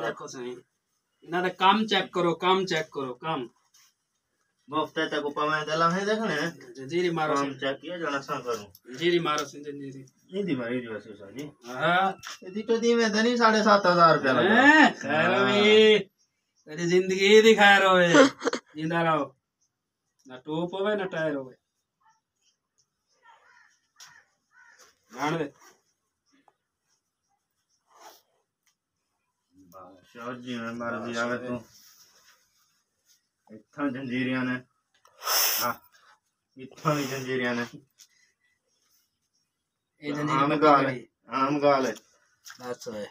देखो सही ना रे काम चेक करो काम चेक करो काम। मुफ़्त तक उपमा दला है देखने जीरी मारो काम चेक किया जना सा करो। जीरी मारो सिंजन जीरी नहीं दी मारी दी वैसे साजी हाँ यदि तो दी मैं धनी 7500 रुपया लगा। हैं खैरो हाँ। भी तेरी ज़िंदगी दिखा रहो है ज़िंदा रहो। ना टोप होवे ना टायर होवे। जान दे। ਸ਼ਾਹ ਜੀ ਨੇ ਮਾਰ ਦੀ ਆਵੇ ਤੂੰ ਇੱਥਾਂ ਜੰਜੀਰੀਆਂ ਨੇ ਆ ਇੱਥਾਂ ਵੀ ਜੰਜੀਰੀਆਂ ਨੇ ਇਹ ਜੰਜੀਰੀ ਆਮ ਗਾਲ ਆਮ ਗਾਲ ਹੈ ਦੱਸ ਓਏ